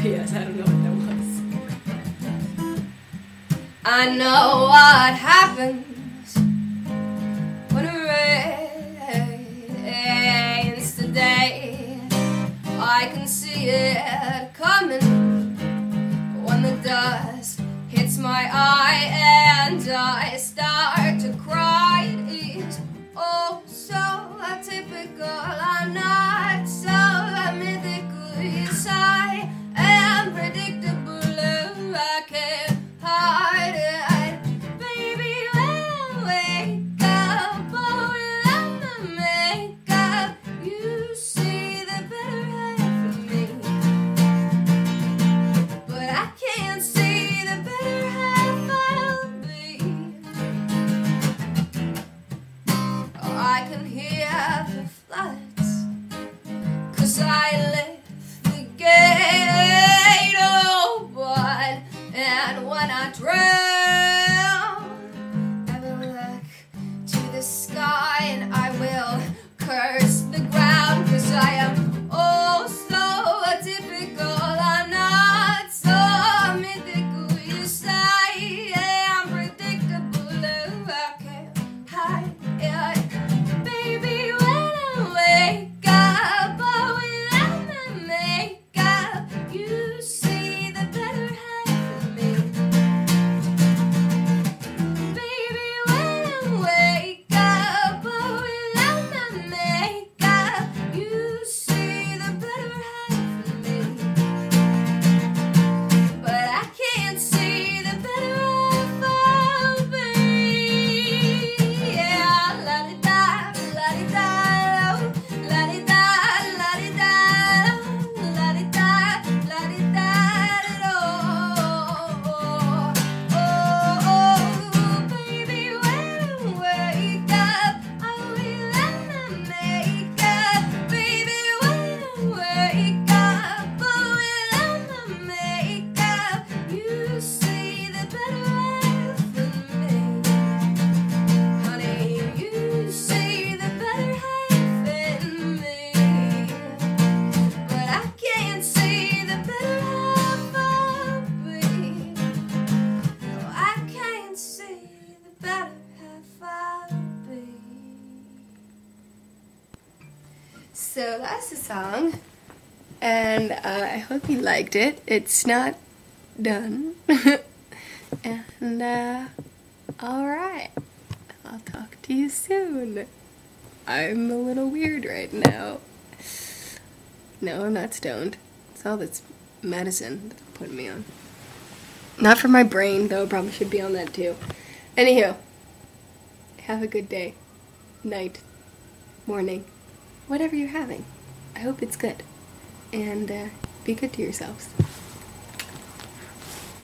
PS. I don't know what that was. I know what happens when it rains today. I can see it coming when the dust hits my eye and I start. And when I drown, So that's the song. And uh, I hope you liked it. It's not done. and, uh, alright. I'll talk to you soon. I'm a little weird right now. No, I'm not stoned. It's all this medicine that's putting me on. Not for my brain, though. Probably should be on that too. Anywho, have a good day, night, morning, whatever you're having. I hope it's good. And uh, be good to yourselves.